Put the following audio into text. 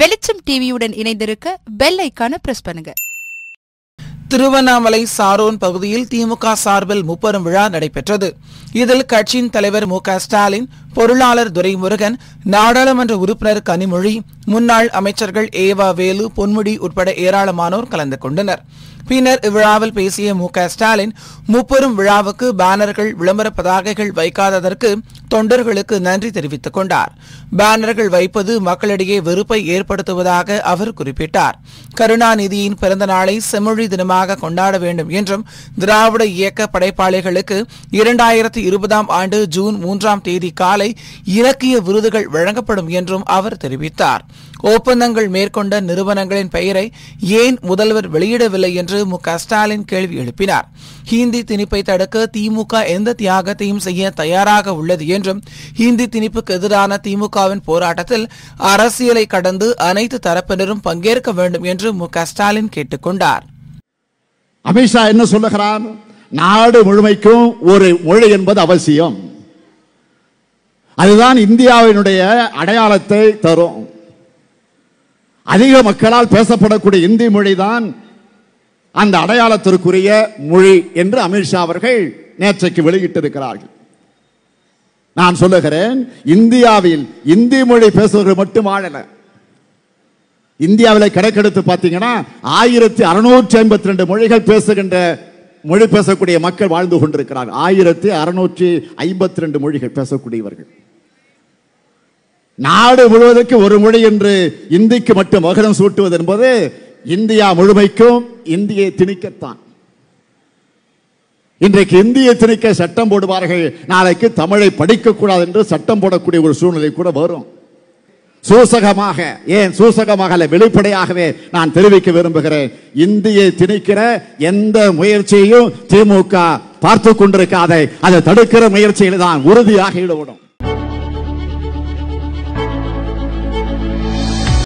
வெளிச்சம் டிவியுடன் இணைந்திருக்க பெல் ஐக்கான பிரஸ் பண்ணுங்க. திருவண்ணாமலை சாரோன் பகுதியில் திமுக சார்பில் முப்பெரும் விழா நடைபெற்றது. இதில் கட்சியின் தலைவர் மு க ஸ்டாலின் பொருளாளர் துரைமுருகன் நாடாளுமன்ற உறுப்பினர் கனிமொழி முன்னாள் அமைச்சர்கள் ஏவா வேலு பொன்முடி உட்பட ஏராளமானோர் கலந்து கொண்டனர். பின்னர் இவ்விழாவில் பேசிய மு க ஸ்டாலின் முப்பெரும் விழாவுக்கு பேனர்கள் விளம்பர பதாகைகள் வைக்காததற்கு தொண்டர்களுக்கு நன்றி தெரிவித்துக் கொண்டார். பேனர்கள் வைப்பது மக்களிடையே வெறுப்பை ஏற்படுத்துவதாக அவர் குறிப்பிட்டார். கருணாநிதியின் பிறந்த நாளை செம்மொழி தினமாக கொண்டாட வேண்டும் என்றும் திராவிட இயக்க படைப்பாளிகளுக்கு இரண்டாயிரத்தி இருபதாம் ஆண்டு ஜூன் மூன்றாம் தேதி காலை இலக்கிய விருதுகள் வழங்கப்படும் என்றும் அவர் தெரிவித்தார். ஒப்பந்தங்கள் மேற்கொண்ட நிறுவனங்களின் பெயரை ஏன் முதல்வர் வெளியிடவில்லை என்று மு க ஸ்டாலின் கேள்வி எழுப்பினார். ஹிந்தி திணிப்பை தடுக்க திமுக எந்த தியாகத்தையும் செய்ய தயாராக உள்ளது என்றும் ஹிந்தி திணிப்புக்கு எதிரான திமுகவின் போராட்டத்தில் அரசியலை கடந்து அனைத்து தரப்பினரும் பங்கேற்க வேண்டும் என்று மு க ஸ்டாலின் கேட்டுக்கொண்டார் அமித்ஷா என்ன சொல்லுகிறார் நாடு முழுமைக்கும் ஒரு மொழி என்பது அவசியம். அதுதான் இந்தியாவினுடைய அடையாளத்தை தரும். அதிக மக்களால் பேசப்படக்கூடிய இந்தி மொழிதான் அந்த அடையாளத்திற்குரிய மொழி என்று அமித்ஷா அவர்கள் நேற்றைக்கு வெளியிட்டிருக்கிறார்கள். நான் சொல்லுகிறேன் இந்தியாவில் இந்தி மொழி பேசுபவர்கள் மட்டும் வாழல. இந்தியாவில் கணக்கெடுத்து பார்த்தீங்கன்னா ஆயிரத்தி அறுநூற்றி ஐம்பத்தி ரெண்டு மொழிகள் பேசுகின்ற மொழி பேசக்கூடிய மக்கள் வாழ்ந்து கொண்டிருக்கிறார்கள். ஆயிரத்தி அறுநூற்றி ஐம்பத்தி ரெண்டு மொழிகள் பேசக்கூடியவர்கள். நாடு முழுவதற்கு ஒரு மொழி என்று இந்திக்கு மட்டும் மகனம் சூட்டுவது என்பது இந்தியா முழுமைக்கும் இந்தியை திணிக்கத்தான். இன்றைக்கு இந்தியை திணிக்க சட்டம் போடுவார்கள். நாளைக்கு தமிழை படிக்கக்கூடாது என்று சட்டம் போடக்கூடிய ஒரு சூழ்நிலை கூட வரும். சூசகமாக ஏன் சூசகமாக அல்ல வெளிப்படையாகவே நான் தெரிவிக்க விரும்புகிறேன். இந்தியை திணிக்கிற எந்த முயற்சியையும் திமுக பார்த்து கொண்டிருக்காதை. அதை தடுக்கிற முயற்சியில் தான் உறுதியாக ஈடுபடும்